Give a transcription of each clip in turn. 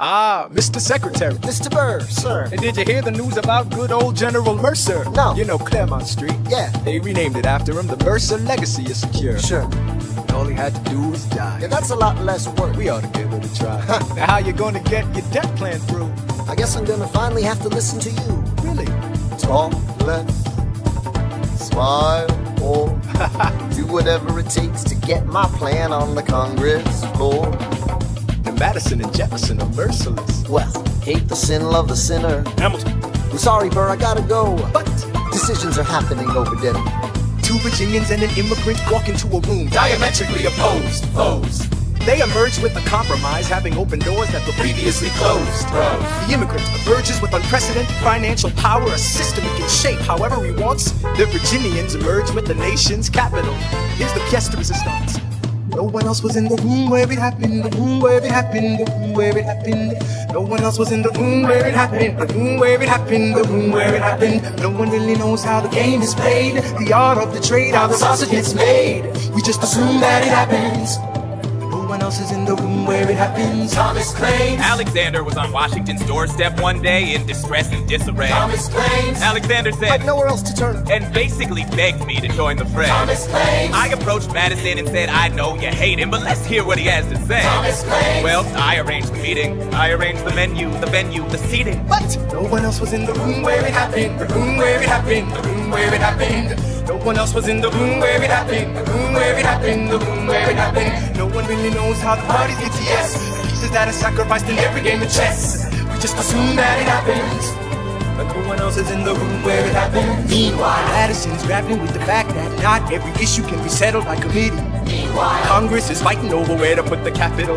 Ah, Mr. Secretary. Mr. Burr, sir. And did you hear the news about good old General Mercer? No. You know Clermont Street? Yeah. They renamed it after him. The Mercer legacy is secure. Sure. And all he had to do was die. Yeah, that's a lot less work. We ought to give it a try. now, how you gonna get your debt plan through? I guess I'm gonna finally have to listen to you. Really? Talk less, smile more, do whatever it takes to get my plan on the Congress floor. Madison and Jefferson are merciless. Well, hate the sin, love the sinner. Hamilton. I'm sorry, Burr, I gotta go. But Decisions are happening over dinner. two Virginians and an immigrant walk into a room diametrically opposed foes. They emerge with a compromise, having opened doors that were previously closed. The immigrant emerges with unprecedented financial power, a system he can shape however he wants. The Virginians emerge with the nation's capital. Here's the pièce de resistance. No one else was in the room where it happened, the room where it happened, the room where it happened. No one else was in the room where it happened, the room where it happened, the room where it happened. No one really knows how the game is played, the art of the trade, how the sausage gets made. We just assume that it happens. One else is in the room where it happens. Thomas claims. Alexander was on Washington's doorstep one day in distress and disarray. Thomas claims. Alexander I've said, nowhere else to turn. and basically begged me to join the fray. Thomas claims. I approached Madison and said, I know you hate him, but let's hear what he has to say. Thomas claims. Well, I arranged the meeting, I arranged the menu, the venue, the seating. But no one else was in the room where it happened, the room where it happened, the room where it happened. No one else was in the room where it happened, the room where it happened, the room where it happened. No one really knows how the party gets yes. The pieces that are sacrificed in every game of chess. We just assume that it happens. But no one else is in the room where it happened. Meanwhile, Madison's grappling with the fact that not every issue can be settled by committee. Meanwhile, Congress is fighting over where to put the capital.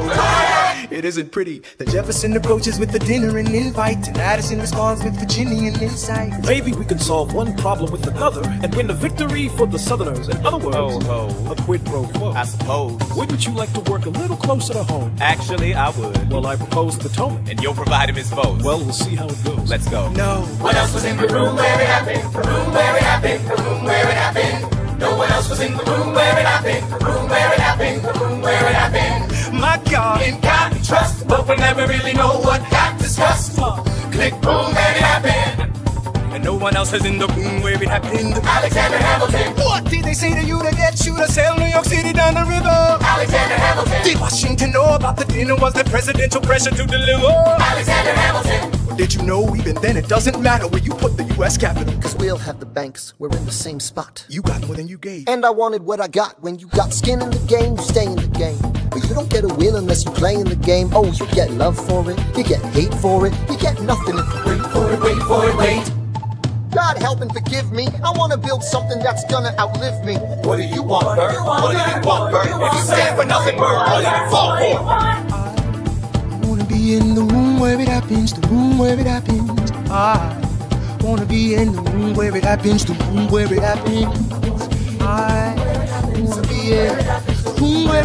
It isn't pretty. The Jefferson approaches with the dinner and invite, and Madison responds with Virginian insight. Maybe we can solve one problem with another and win a victory for the Southerners. In other words, Ho, ho. a quid pro quo. I suppose. Wouldn't you like to work a little closer to home? Actually, I would. Well, I propose the Potomac. And you'll provide him his votes. Well, we'll see how it goes. let's go. No. What else was in the room where it happened? The room where it happened. The room where it happened. No one else was in the room where it happened. The room never really know what got discussed. Click boom, and it happened. And no one else is in the room where it happened. Alexander Hamilton. What did they say to you to get you to sail New York City down the river? Alexander Hamilton. Did Washington know about the dinner? Was there presidential pressure to deliver? Alexander Hamilton. Did you know even then it doesn't matter where you put the U.S. capital? Cause we'll have the banks, we're in the same spot. You got more than you gave. And I wanted what I got. When you got skin in the game, you stay in the game. But you don't get a win unless you play in the game. Oh, you get love for it, you get hate for it, you get nothing if you wait for it, wait for it, wait. God help and forgive me. I wanna build something that's gonna outlive me. What do you want, Burr? What do you want, Burr? If you stand for nothing, Burr, what do you fall for? I wanna be in the room where it happens, the room where it happens. I wanna be in the room where it happens, the room where it happens. I wanna be in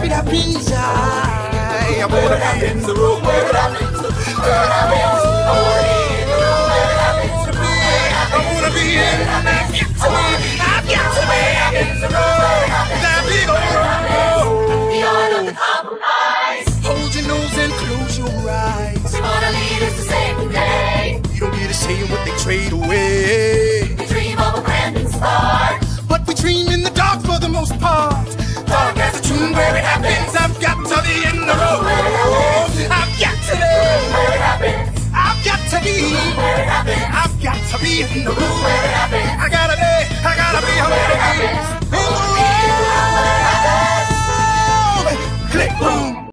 the room where. I, I wanna be in the room where it happens, where it happens. I wanna be in the room where it happens, the room where it happens. I wanna be in, I've got to be, I've got to be in the room where it happens. That big old room. The of the compromise. Hold your nose and close your eyes. We want leaders to save the. You don't get to say what they trade away. Where it happens.